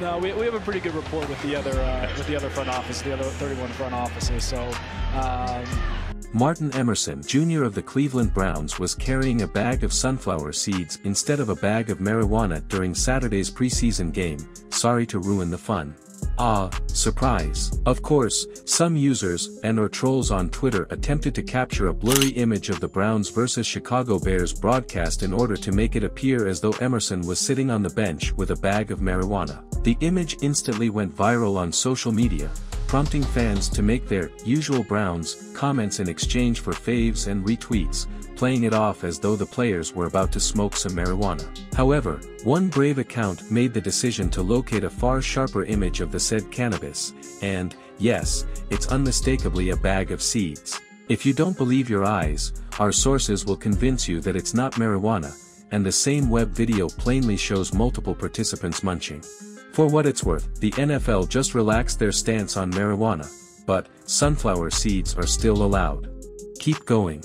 No, we, we have a pretty good rapport with the other uh, with the other front office, the other 31 front offices. So. Um, Martin Emerson Jr. of the Cleveland Browns was carrying a bag of sunflower seeds instead of a bag of marijuana during Saturday's preseason game, sorry to ruin the fun. Ah, surprise. Of course, some users and or trolls on Twitter attempted to capture a blurry image of the Browns vs Chicago Bears broadcast in order to make it appear as though Emerson was sitting on the bench with a bag of marijuana. The image instantly went viral on social media, prompting fans to make their usual Browns comments in exchange for faves and retweets, playing it off as though the players were about to smoke some marijuana. However, one brave account made the decision to locate a far sharper image of the said cannabis, and, yes, it's unmistakably a bag of seeds. If you don't believe your eyes, our sources will convince you that it's not marijuana, and the same web video plainly shows multiple participants munching. For what it's worth, the NFL just relaxed their stance on marijuana, but, sunflower seeds are still allowed. Keep going.